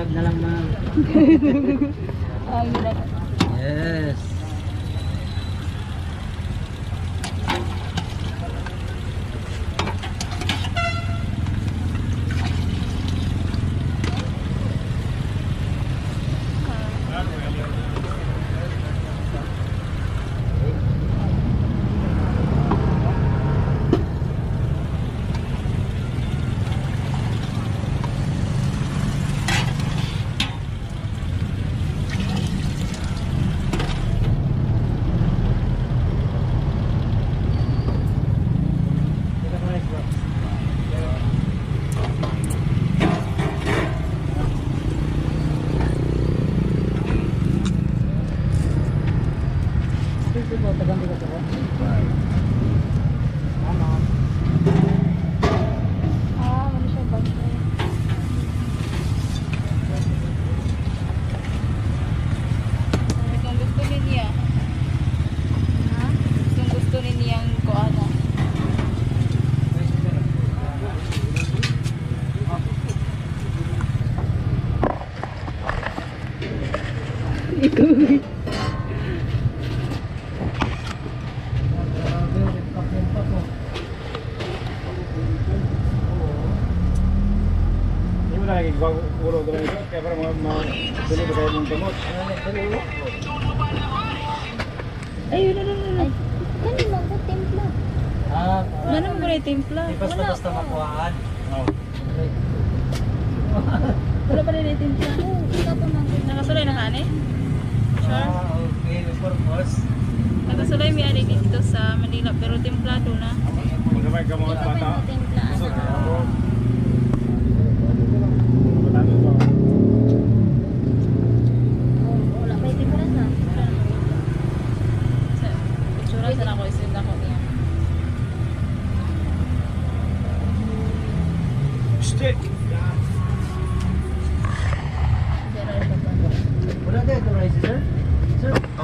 vlog na lang ma'am. yes. Ah, ano siya ba? Kung gusto ni niya. Ha? Kung gusto ni niyang kuana. Hindi mo na lagi guro doon ito, kaya para dali ba tayo ng gamot? Ay, yun, yun, yun. Ay, kanina ko timpla. Ah, Ano mo ba yung timpla? Di basta-basta makuhaan. Oo. Wala pa rin yung timpla. Oo, ikaw pa man. Nakasulay na ka, ane? Sure? Ah, okay. May purpose. Nakasulay may ari dito sa Manila pero templado na. Magkamay ka mga bata. Timpla,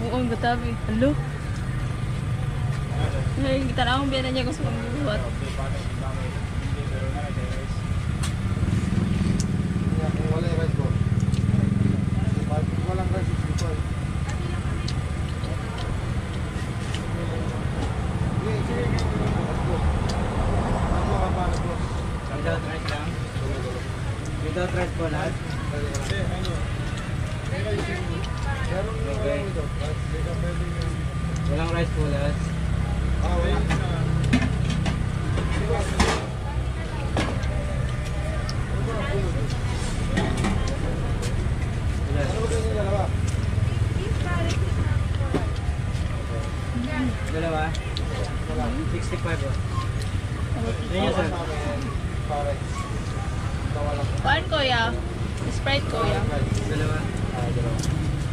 buong gatabi. Hello? Ay, kita na akong biyanan niya gusto kong buhat. Yung rice rice bowl. Without rice lang. Without po lahat. Okay. Walang rice po lahat. Wala. Dalawa? 65 oh. Ayun sir. Kuan ko ya? Sprite ko ya? Dalawa.